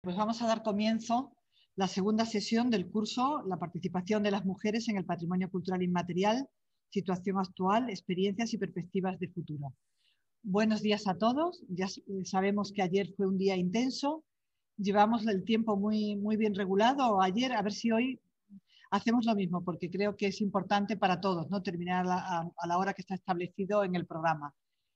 Pues vamos a dar comienzo la segunda sesión del curso La participación de las mujeres en el patrimonio cultural inmaterial, situación actual, experiencias y perspectivas de futuro. Buenos días a todos. Ya sabemos que ayer fue un día intenso. Llevamos el tiempo muy, muy bien regulado ayer. A ver si hoy hacemos lo mismo, porque creo que es importante para todos ¿no? terminar a, a la hora que está establecido en el programa.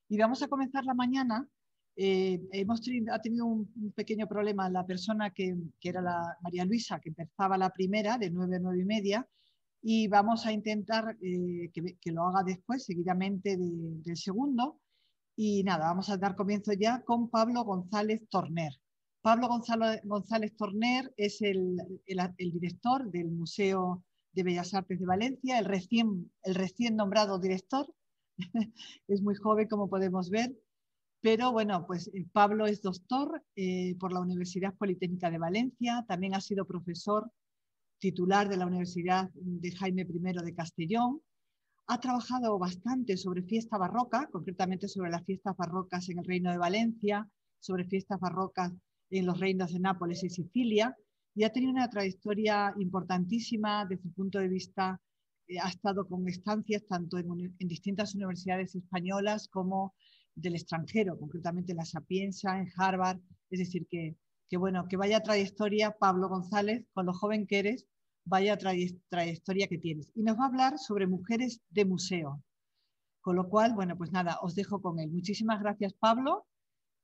Y vamos a comenzar la mañana eh, hemos tenido, ha tenido un, pequeño problema la persona que, era la María Luisa, que empezaba la primera de 9 a 9 y media, y vamos a intentar eh, que, lo haga después, seguidamente del segundo. Y nada, vamos a dar comienzo ya con Pablo González Torner. Pablo González Torner es el, el, director del Museo de Bellas Artes de Valencia, el recién, el recién nombrado director. es muy joven, como podemos ver, pero bueno, pues eh, Pablo es doctor eh, por la Universidad Politécnica de Valencia, también ha sido profesor titular de la Universidad de Jaime I de Castellón. Ha trabajado bastante sobre fiesta barroca, concretamente sobre las fiestas barrocas en el Reino de Valencia, sobre fiestas barrocas en los reinos de Nápoles y Sicilia, y ha tenido una trayectoria importantísima desde el punto de vista, eh, ha estado con estancias tanto en, en distintas universidades españolas como del extranjero, concretamente la Sapienza, en Harvard. Es decir, que, bueno, que vaya trayectoria Pablo González, con lo joven que eres, vaya trayectoria que tienes. Y nos va a hablar sobre mujeres de museo. Con lo cual, bueno, pues nada, os dejo con él. Muchísimas gracias, Pablo.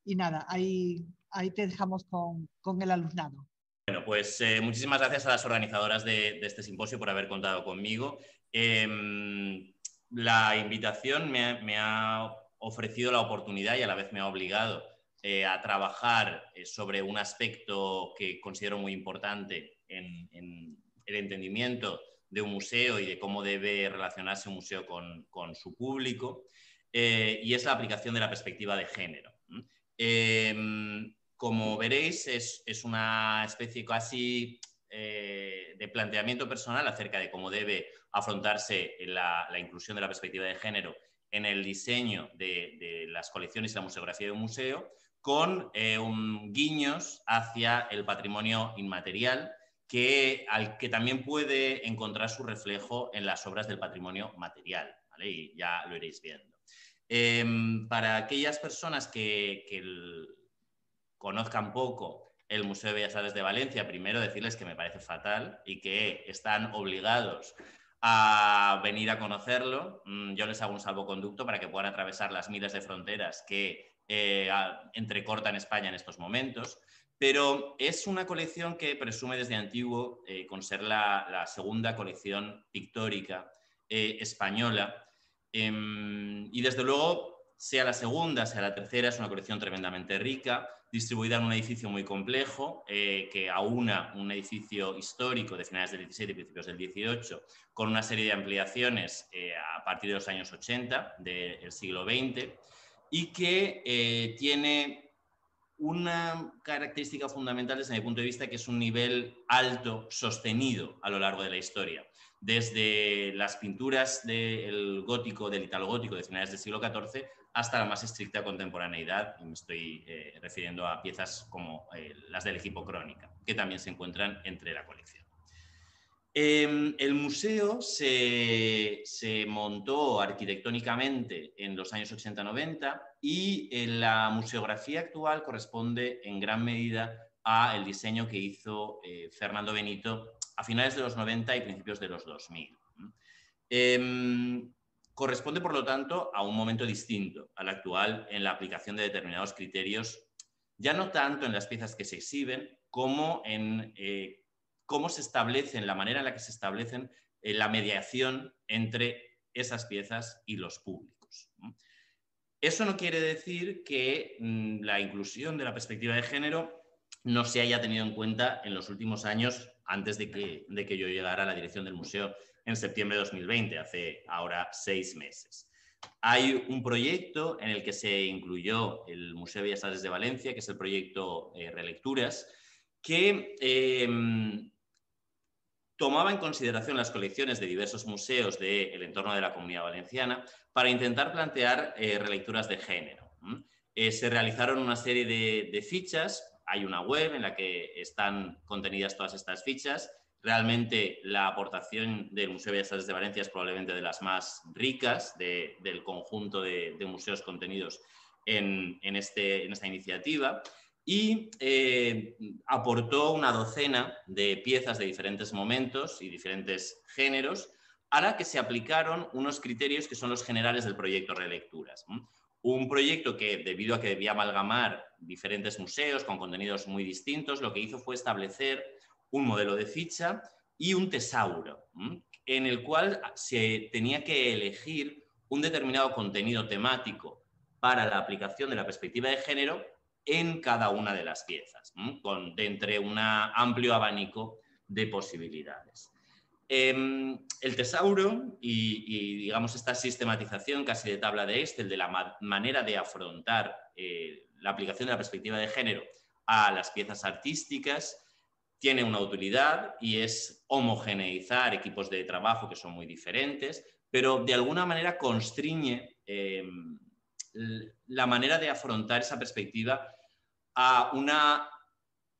Y nada, ahí, ahí te dejamos con, el alumnado. Bueno, pues eh, muchísimas gracias a las organizadoras de, este simposio por haber contado conmigo. Em, la invitación me ha ofrecido la oportunidad y a la vez me ha obligado eh, a trabajar eh, sobre un aspecto que considero muy importante en, el entendimiento de un museo y de cómo debe relacionarse un museo con, su público, eh, y es la aplicación de la perspectiva de género. Em, como veréis, es, una especie casi de planteamiento personal acerca de cómo debe afrontarse la inclusión de la perspectiva de género en el diseño de, las colecciones y la museografía de un museo, con eh, un guiños hacia el patrimonio inmaterial, que, al que también puede encontrar su reflejo en las obras del patrimonio material, y ya lo iréis viendo. Em, para aquellas personas que, que conozcan poco el Museo de Bellas Artes de Valencia, primero decirles que me parece fatal y que están obligados a venir a conocerlo. Mm, yo les hago un salvoconducto para que puedan atravesar las miles de fronteras que eh, entrecortan España en estos momentos. Pero es una colección que presume desde antiguo eh, con ser la, segunda colección pictórica eh, española. Em, y desde luego sea la segunda, sea la tercera, es una colección tremendamente rica, distribuida en un edificio muy complejo, eh, que aúna un edificio histórico de finales del 17 y principios del 18, con una serie de ampliaciones eh, a partir de los años 80 del siglo XX, y que eh, tiene una característica fundamental desde mi punto de vista, que es un nivel alto, sostenido a lo largo de la historia. Desde las pinturas del gótico, del italogótico de finales del siglo XIV, hasta la más estricta contemporaneidad, y me estoy eh, refiriendo a piezas como eh, las del equipo Crónica, que también se encuentran entre la colección. Em, el museo se, montó arquitectónicamente en los años 80-90 y eh, la museografía actual corresponde en gran medida al diseño que hizo Fernando Benito a finales de los 90 y principios de los 2000. Corresponde, por lo tanto, a un momento distinto al actual en la aplicación de determinados criterios, ya no tanto en las piezas que se exhiben, como en eh, cómo se establecen, la manera en la que se establecen eh, la mediación entre esas piezas y los públicos. Eso no quiere decir que mm, la inclusión de la perspectiva de género no se haya tenido en cuenta en los últimos años antes de que, de que yo llegara a la dirección del museo en septiembre de 2020, hace ahora seis meses. Hay un proyecto en el que se incluyó el Museo de Bellas Artes de Valencia, que es el proyecto eh, Relecturas, que em, tomaba en consideración las colecciones de diversos museos del entorno de la comunidad valenciana para intentar plantear eh, relecturas de género. Eh, se realizaron una serie de, fichas hay una web en la que están contenidas todas estas fichas. Realmente la aportación del Museo de Bellas Artes de Valencia es probablemente de las más ricas del conjunto de, museos contenidos en, este, esta iniciativa y eh, aportó una docena de piezas de diferentes momentos y diferentes géneros a la que se aplicaron unos criterios que son los generales del proyecto Relecturas. Un proyecto que, debido a que debía amalgamar diferentes museos con contenidos muy distintos, lo que hizo fue establecer un modelo de ficha y un tesauro, en el cual se tenía que elegir un determinado contenido temático para la aplicación de la perspectiva de género en cada una de las piezas, con, de entre un amplio abanico de posibilidades. Em, el tesauro y, digamos, esta sistematización casi de tabla de Excel de la manera de afrontar eh, la aplicación de la perspectiva de género a las piezas artísticas tiene una utilidad y es homogeneizar equipos de trabajo que son muy diferentes, pero de alguna manera constriñe em, la manera de afrontar esa perspectiva a una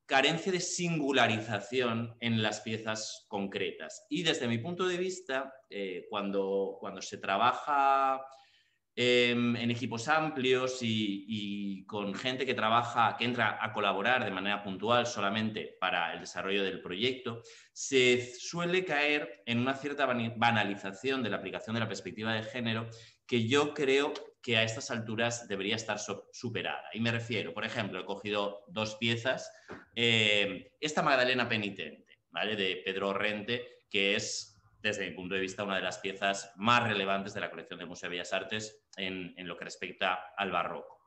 carencia de singularización en las piezas concretas. Y desde mi punto de vista, eh, cuando, cuando se trabaja em, en equipos amplios y, con gente que trabaja, que entra a colaborar de manera puntual solamente para el desarrollo del proyecto, se suele caer en una cierta banalización de la aplicación de la perspectiva de género que yo creo que a estas alturas debería estar superada. Y me refiero, por ejemplo, he cogido dos piezas. Eh, esta Magdalena Penitente, ¿vale? de Pedro Rente, que es, desde mi punto de vista, una de las piezas más relevantes de la colección del Museo de Bellas Artes en, lo que respecta al barroco.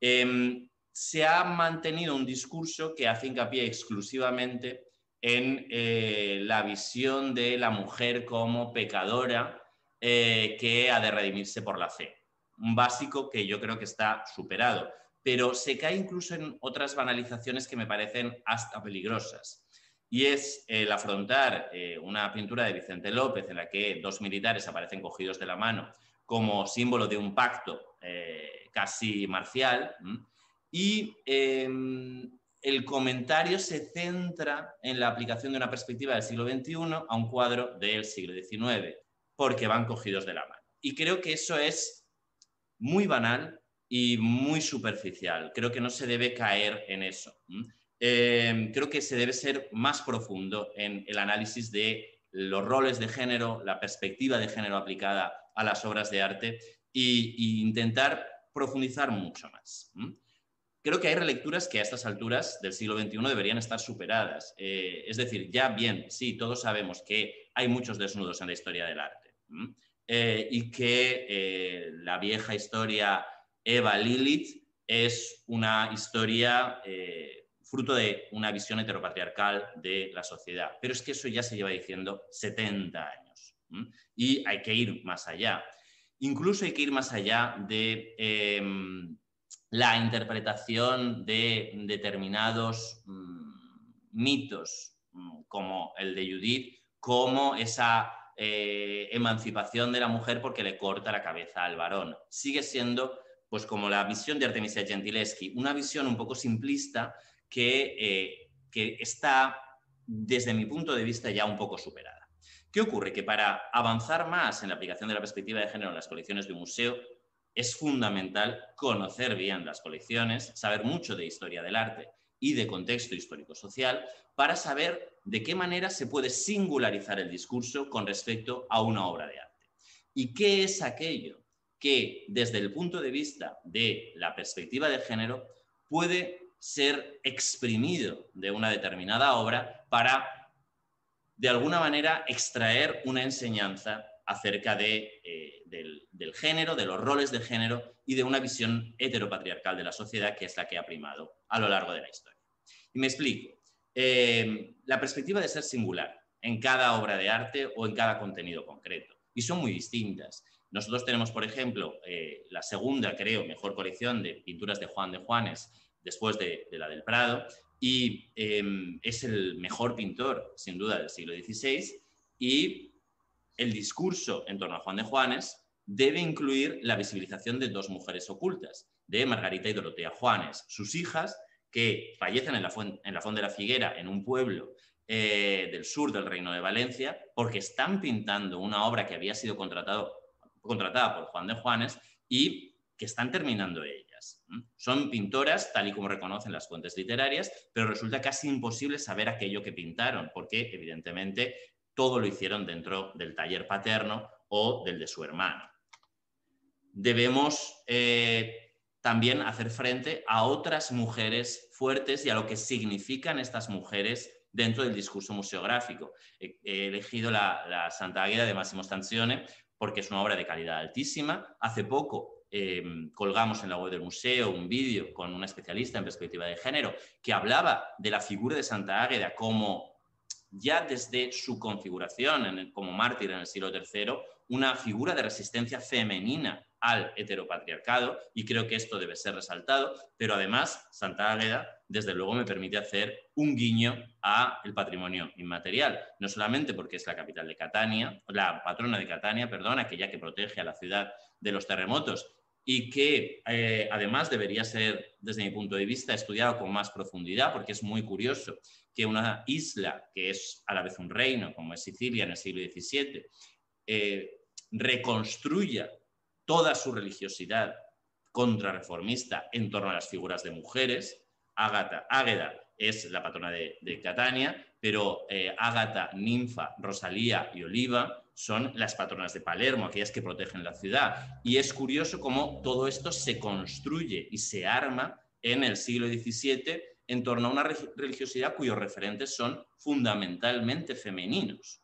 Em, se ha mantenido un discurso que hace hincapié exclusivamente en eh, la visión de la mujer como pecadora eh, que ha de redimirse por la fe un básico que yo creo que está superado, pero se cae incluso en otras banalizaciones que me parecen hasta peligrosas. Y es el afrontar eh, una pintura de Vicente López en la que dos militares aparecen cogidos de la mano como símbolo de un pacto eh, casi marcial. Y em, el comentario se centra en la aplicación de una perspectiva del siglo XXI a un cuadro del siglo XIX, porque van cogidos de la mano. Y creo que eso es muy banal y muy superficial. Creo que no se debe caer en eso. Em, creo que se debe ser más profundo en el análisis de los roles de género, la perspectiva de género aplicada a las obras de arte e, intentar profundizar mucho más. Creo que hay relecturas que a estas alturas del siglo XXI deberían estar superadas. Eh, es decir, ya bien, sí, todos sabemos que hay muchos desnudos en la historia del arte. Eh, y que eh, la vieja historia Eva Lilith es una historia eh, fruto de una visión heteropatriarcal de la sociedad. Pero es que eso ya se lleva diciendo 70 años y hay que ir más allá. Incluso hay que ir más allá de em, la interpretación de determinados mm, mitos, mm, como el de Judith, como esa eh, emancipación de la mujer porque le corta la cabeza al varón. Sigue siendo, pues como la visión de Artemisia Gentileschi, una visión un poco simplista que, eh, que está, desde mi punto de vista, ya un poco superada. ¿Qué ocurre? Que para avanzar más en la aplicación de la perspectiva de género en las colecciones de un museo, es fundamental conocer bien las colecciones, saber mucho de historia del arte y de contexto histórico-social para saber de qué manera se puede singularizar el discurso con respecto a una obra de arte. ¿Y qué es aquello que desde el punto de vista de la perspectiva de género puede ser exprimido de una determinada obra para, de alguna manera, extraer una enseñanza acerca de, eh, del, género, de los roles de género y de una visión heteropatriarcal de la sociedad que es la que ha primado a lo largo de la historia. Y me explico. Eh, la perspectiva de ser singular en cada obra de arte o en cada contenido concreto. Y son muy distintas. Nosotros tenemos, por ejemplo, eh, la segunda, creo, mejor colección de pinturas de Juan de Juanes después de, la del Prado y em, es el mejor pintor, sin duda, del siglo XVI y el discurso en torno a Juan de Juanes debe incluir la visibilización de dos mujeres ocultas, de Margarita y Dorotea Juanes, sus hijas, que fallecen en la, en la Font de la Figuera, en un pueblo eh, del sur del Reino de Valencia, porque están pintando una obra que había sido contratado, contratada por Juan de Juanes y que están terminando ellas. Son pintoras, tal y como reconocen las fuentes literarias, pero resulta casi imposible saber aquello que pintaron, porque evidentemente todo lo hicieron dentro del taller paterno o del de su hermano. Debemos eh, también hacer frente a otras mujeres fuertes y a lo que significan estas mujeres dentro del discurso museográfico. He, elegido la, Santa Águeda de Massimo Stanzione porque es una obra de calidad altísima. Hace poco em, colgamos en la web del museo un vídeo con una especialista en perspectiva de género que hablaba de la figura de Santa Águeda como ya desde su configuración como mártir en el siglo III, una figura de resistencia femenina al heteropatriarcado y creo que esto debe ser resaltado, pero además Santa Águeda desde luego me permite hacer un guiño a el patrimonio inmaterial, no solamente porque es la capital de Catania, la patrona de Catania, perdón, aquella que protege a la ciudad de los terremotos y que eh, además debería ser, desde mi punto de vista, estudiado con más profundidad, porque es muy curioso que una isla, que es a la vez un reino, como es Sicilia en el siglo XVII, eh, reconstruya toda su religiosidad contrarreformista en torno a las figuras de mujeres. Ágata, Águeda es la patrona de, Catania, pero eh, Ágata, Ninfa, Rosalía y Oliva son las patronas de Palermo, aquellas que protegen la ciudad. Y es curioso cómo todo esto se construye y se arma en el siglo XVII en torno a una religiosidad cuyos referentes son fundamentalmente femeninos.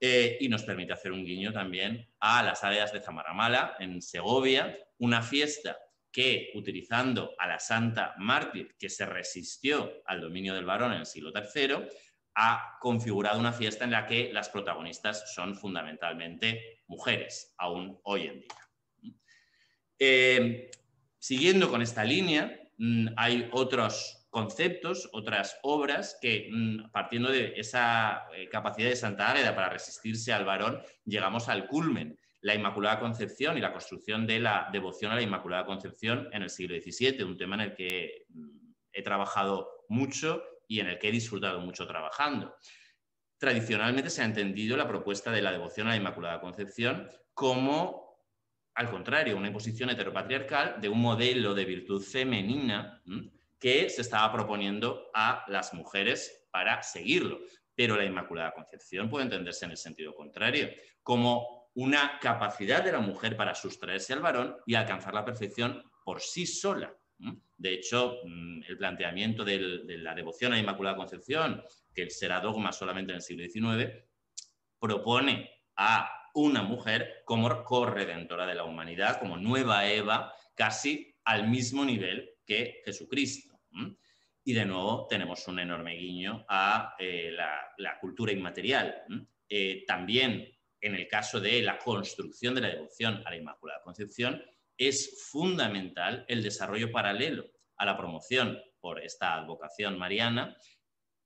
Eh, y nos permite hacer un guiño también a las áreas de Zamaramala, en Segovia, una fiesta que, utilizando a la santa mártir que se resistió al dominio del varón en el siglo III, ha configurado una fiesta en la que las protagonistas son fundamentalmente mujeres, aún hoy en día. Eh, siguiendo con esta línea, mm, hay otros conceptos, otras obras que, mm, partiendo de esa eh, capacidad de Santa Águeda para resistirse al varón, llegamos al culmen, la Inmaculada Concepción y la construcción de la devoción a la Inmaculada Concepción en el siglo XVII, un tema en el que mm, he trabajado mucho y en el que he disfrutado mucho trabajando. Tradicionalmente se ha entendido la propuesta de la devoción a la Inmaculada Concepción como al contrario, una imposición heteropatriarcal de un modelo de virtud femenina que se estaba proponiendo a las mujeres para seguirlo. Pero la Inmaculada Concepción puede entenderse en el sentido contrario, como una capacidad de la mujer para sustraerse al varón y alcanzar la perfección por sí sola. De hecho, mm, el planteamiento de la devoción a la Inmaculada Concepción, que será dogma solamente en el siglo XIX, propone a una mujer como corredentora de la humanidad, como nueva Eva, casi al mismo nivel que Jesucristo. Y de nuevo tenemos un enorme guiño a eh, la, cultura inmaterial. Eh, también en el caso de la construcción de la devoción a la Inmaculada Concepción, es fundamental el desarrollo paralelo a la promoción por esta advocación mariana,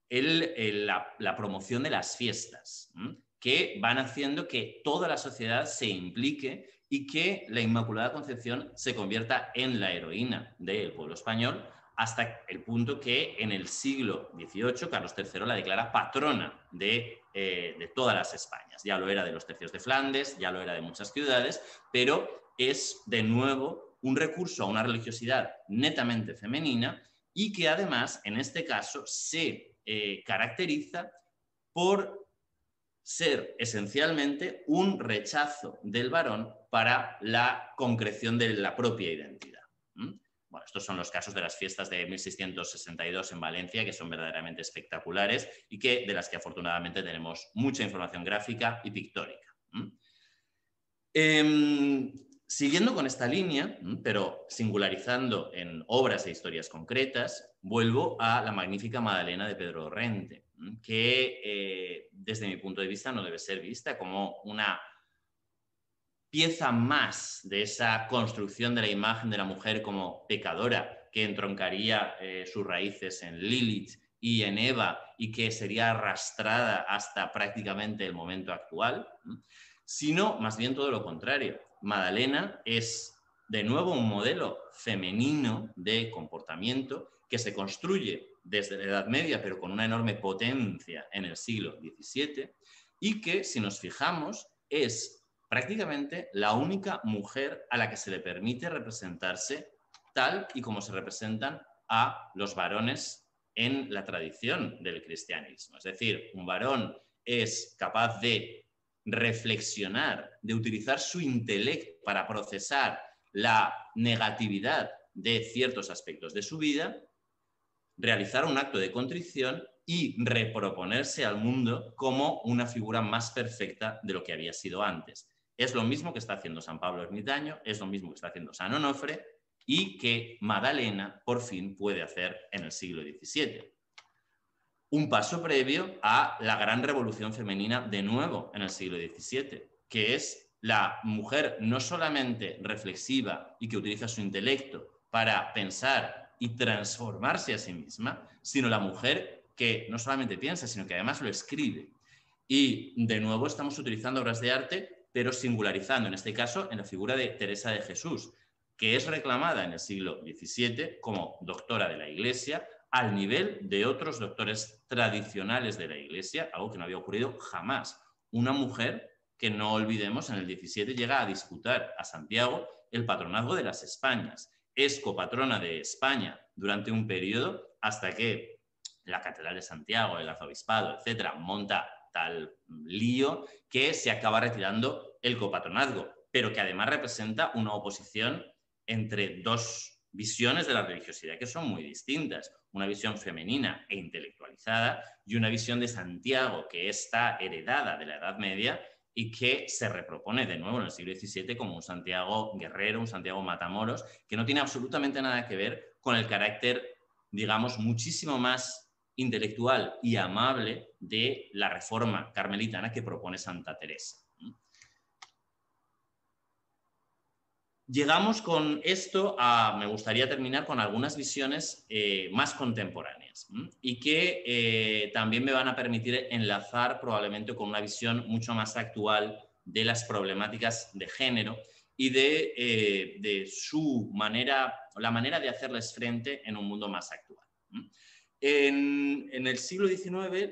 la, promoción de las fiestas, que van haciendo que toda la sociedad se implique y que la Inmaculada Concepción se convierta en la heroína del pueblo español hasta el punto que en el siglo XVIII Carlos III la declara patrona de, eh, de, todas las Españas. Ya lo era de los tercios de Flandes, ya lo era de muchas ciudades, pero es de nuevo un recurso a una religiosidad netamente femenina y que además en este caso se eh, caracteriza por ser esencialmente un rechazo del varón para la concreción de la propia identidad. Bueno, estos son los casos de las fiestas de 1662 en Valencia, que son verdaderamente espectaculares y que, de las que afortunadamente tenemos mucha información gráfica y pictórica. Siguiendo con esta línea, pero singularizando en obras e historias concretas, vuelvo a la magnífica Madalena de Pedro Rente, que eh, desde mi punto de vista no debe ser vista como una pieza más de esa construcción de la imagen de la mujer como pecadora que entroncaría eh, sus raíces en Lilith y en Eva y que sería arrastrada hasta prácticamente el momento actual, sino más bien todo lo contrario. Madalena es de nuevo un modelo femenino de comportamiento que se construye desde la Edad Media, pero con una enorme potencia en el siglo XVII, y que, si nos fijamos, es prácticamente la única mujer a la que se le permite representarse tal y como se representan a los varones en la tradición del cristianismo. Es decir, un varón es capaz de reflexionar, de utilizar su intelecto para procesar la negatividad de ciertos aspectos de su vida, realizar un acto de contrición y reproponerse al mundo como una figura más perfecta de lo que había sido antes. Es lo mismo que está haciendo San Pablo Ermitaño, es lo mismo que está haciendo San Onofre y que Madalena por fin puede hacer en el siglo XVII. Un paso previo a la gran revolución femenina de nuevo en el siglo XVII, que es la mujer no solamente reflexiva y que utiliza su intelecto para pensar y transformarse a sí misma, sino la mujer que no solamente piensa, sino que además lo escribe. Y de nuevo estamos utilizando obras de arte, pero singularizando, en este caso, en la figura de Teresa de Jesús, que es reclamada en el siglo XVII como doctora de la Iglesia al nivel de otros doctores tradicionales de la Iglesia, algo que no había ocurrido jamás. Una mujer que no olvidemos en el XVII llega a disputar a Santiago el patronazgo de las Españas. Es copatrona de España durante un periodo hasta que la Catedral de Santiago, el arzobispado, etcétera, monta tal lío que se acaba retirando el copatronazgo, pero que además representa una oposición entre dos visiones de la religiosidad que son muy distintas. Una visión femenina e intelectualizada y una visión de Santiago que está heredada de la Edad Media y que se repropone de nuevo en el siglo XVII como un Santiago guerrero, un Santiago matamoros, que no tiene absolutamente nada que ver con el carácter, digamos, muchísimo más intelectual y amable de la reforma carmelitana que propone Santa Teresa. Llegamos con esto a, me gustaría terminar con algunas visiones eh, más contemporáneas y que eh, también me van a permitir enlazar probablemente con una visión mucho más actual de las problemáticas de género y de, eh, de su manera, la manera de hacerles frente en un mundo más actual. En, en, el siglo XIX,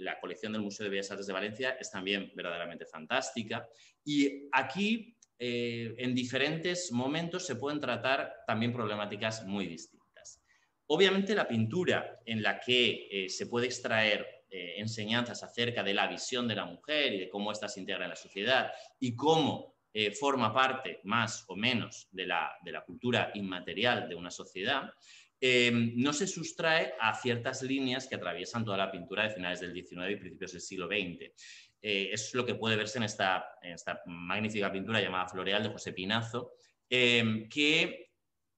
la colección del Museo de Bellas Artes de Valencia es también verdaderamente fantástica y aquí eh, en diferentes momentos se pueden tratar también problemáticas muy distintas. Obviamente la pintura en la que eh, se puede extraer eh, enseñanzas acerca de la visión de la mujer y de cómo ésta se integra en la sociedad y cómo forma parte más o menos de la, de la cultura inmaterial de una sociedad, no se sustrae a ciertas líneas que atraviesan toda la pintura de finales del XIX y principios del siglo XX. Eh, es lo que puede verse en esta, magnífica pintura llamada Floreal de José Pinazo, em, que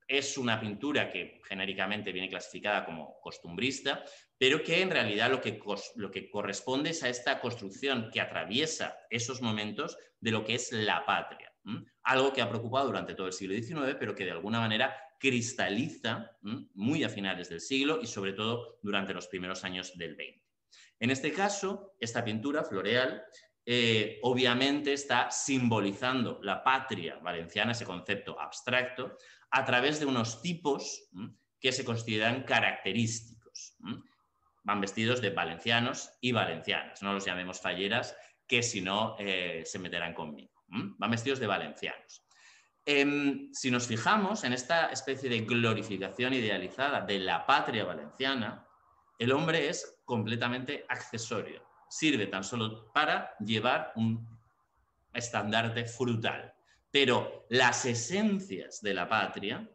es una pintura que genéricamente viene clasificada como costumbrista, pero que en realidad lo que, lo que corresponde es a esta construcción que atraviesa esos momentos de lo que es la patria. Algo que ha preocupado durante todo el siglo XIX, pero que de alguna manera cristaliza muy a finales del siglo y sobre todo durante los primeros años del XX. En este caso, esta pintura floreal eh, obviamente está simbolizando la patria valenciana, ese concepto abstracto, a través de unos tipos que se consideran característicos. Van vestidos de valencianos y valencianas, no los llamemos falleras, que si no eh, se meterán conmigo. Van vestidos de valencianos. Em, si nos fijamos en esta especie de glorificación idealizada de la patria valenciana, el hombre es completamente accesorio. Sirve tan solo para llevar un estandarte frutal. Pero las esencias de la patria,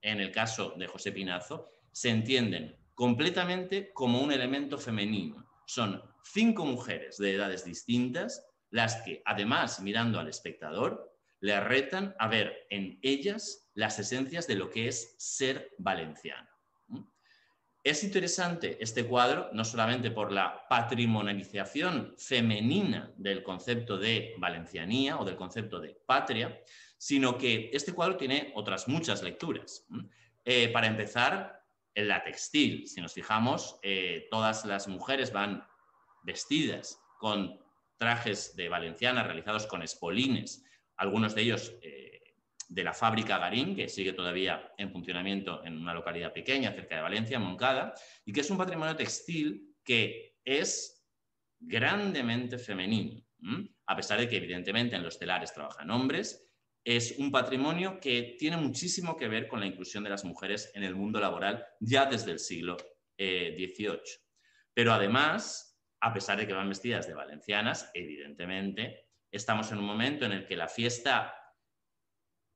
en el caso de José Pinazo, se entienden completamente como un elemento femenino. Son cinco mujeres de edades distintas las que, además, mirando al espectador, le retan a ver en ellas las esencias de lo que es ser valenciano. Es interesante este cuadro no solamente por la patrimonialización femenina del concepto de valencianía o del concepto de patria, sino que este cuadro tiene otras muchas lecturas. Eh, para empezar, en la textil, si nos fijamos, eh, todas las mujeres van vestidas con trajes de valenciana realizados con espolines, algunos de ellos eh, de la fábrica Garín, que sigue todavía en funcionamiento en una localidad pequeña cerca de Valencia, Moncada, y que es un patrimonio textil que es grandemente femenino, a pesar de que evidentemente en los telares trabajan hombres, es un patrimonio que tiene muchísimo que ver con la inclusión de las mujeres en el mundo laboral ya desde el siglo XVIII. Eh, Pero además, a pesar de que van vestidas de valencianas, evidentemente, estamos en un momento en el que la fiesta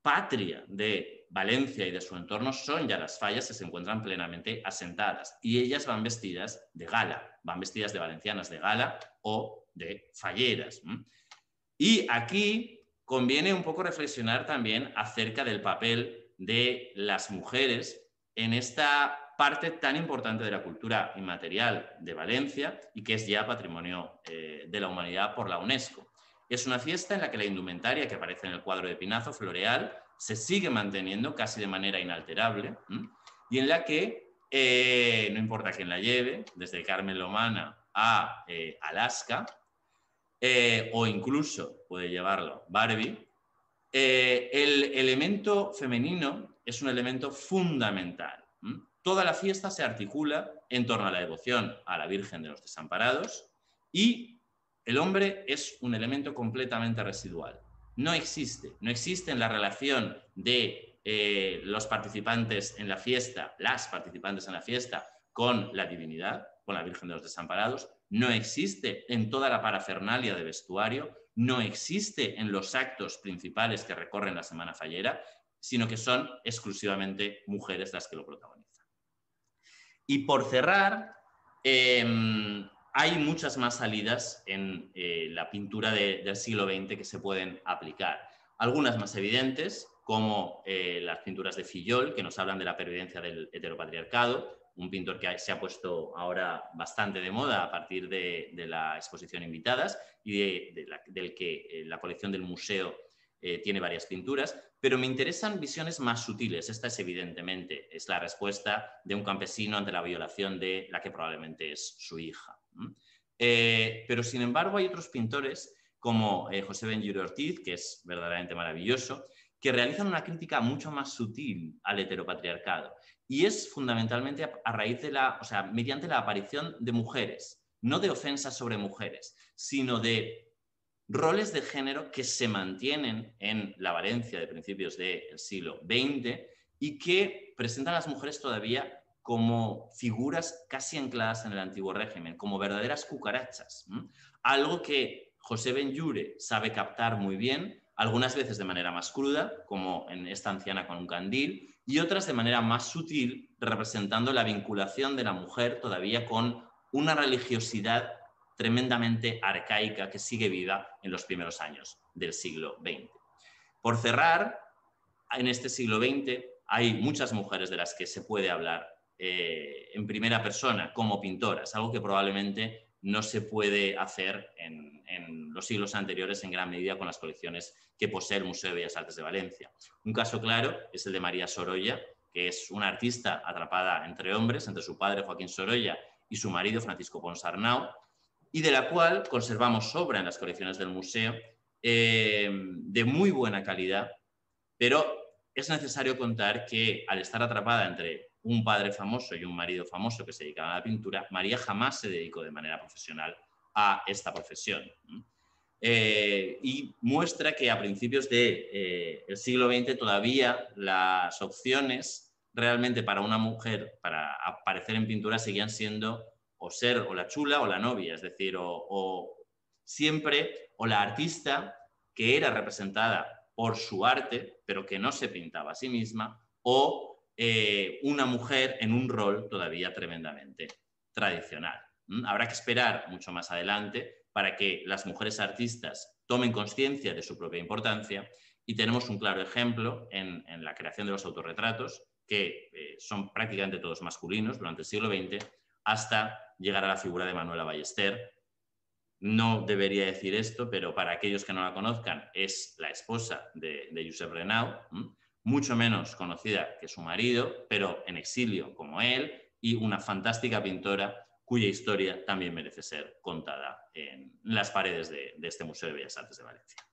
patria de Valencia y de su entorno son ya las fallas que se encuentran plenamente asentadas y ellas van vestidas de gala, van vestidas de valencianas de gala o de falleras. Y aquí conviene un poco reflexionar también acerca del papel de las mujeres en esta parte tan importante de la cultura inmaterial de Valencia y que es ya patrimonio eh, de la humanidad por la UNESCO. Es una fiesta en la que la indumentaria que aparece en el cuadro de Pinazo floreal se sigue manteniendo casi de manera inalterable y en la que eh, no importa quién la lleve, desde Carmen Lomana a eh, Alaska, eh, o incluso puede llevarlo Barbie, el elemento femenino es un elemento fundamental. Toda la fiesta se articula en torno a la devoción a la Virgen de los Desamparados y el hombre es un elemento completamente residual no existe. No existe en la relación de eh, los participantes en la fiesta, las participantes en la fiesta, con la divinidad, con la Virgen de los Desamparados. No existe en toda la parafernalia de vestuario. No existe en los actos principales que recorren la Semana Fallera, sino que son exclusivamente mujeres las que lo protagonizan. Y por cerrar, em, hay muchas más salidas en eh, la pintura del siglo XX que se pueden aplicar. Algunas más evidentes, como eh, las pinturas de Fillol, que nos hablan de la pervivencia del heteropatriarcado, un pintor que se ha puesto ahora bastante de moda a partir de, la exposición Invitadas y del que eh, la colección del museo tiene varias pinturas, pero me interesan visiones más sutiles. Esta es evidentemente, es la respuesta de un campesino ante la violación de la que probablemente es su hija. Eh, pero sin embargo hay otros pintores como eh, José Benjure Ortiz, que es verdaderamente maravilloso, que realizan una crítica mucho más sutil al heteropatriarcado. Y es fundamentalmente a, raíz de la, o sea, mediante la aparición de mujeres, no de ofensas sobre mujeres, sino de roles de género que se mantienen en la Valencia de principios del siglo XX y que presentan a las mujeres todavía como figuras casi ancladas en el antiguo régimen, como verdaderas cucarachas. Algo que José Benjure sabe captar muy bien, algunas veces de manera más cruda, como en esta anciana con un candil, y otras de manera más sutil, representando la vinculación de la mujer todavía con una religiosidad tremendamente arcaica que sigue viva en los primeros años del siglo XX. Por cerrar, en este siglo XX hay muchas mujeres de las que se puede hablar eh, en primera persona como pintoras, algo que probablemente no se puede hacer en, los siglos anteriores en gran medida con las colecciones que posee el Museo de Bellas Artes de Valencia. Un caso claro es el de María Sorolla, que es una artista atrapada entre hombres, entre su padre Joaquín Sorolla y su marido Francisco Ponsarnau, y de la cual conservamos obra en las colecciones del museo eh, de muy buena calidad, pero es necesario contar que al estar atrapada entre un padre famoso y un marido famoso que se dedicaban a la pintura, María jamás se dedicó de manera profesional a esta profesión. Eh, y muestra que a principios del de, eh, siglo XX todavía las opciones realmente para una mujer para aparecer en pintura seguían siendo o ser o la chula o la novia, es decir, o siempre o la artista que era representada por su arte, pero que no se pintaba a sí misma, o eh, una mujer en un rol todavía tremendamente tradicional. Habrá que esperar mucho más adelante para que las mujeres artistas tomen conciencia de su propia importancia y tenemos un claro ejemplo en, la creación de los autorretratos, que eh, son prácticamente todos masculinos durante el siglo XX, hasta llegar a la figura de Manuela Ballester. No debería decir esto, pero para aquellos que no la conozcan, es la esposa de, de Josep Renau mucho menos conocida que su marido, pero en exilio como él, y una fantástica pintora cuya historia también merece ser contada en las paredes de, este Museo de Bellas Artes de Valencia.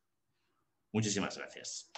Muchísimas gracias.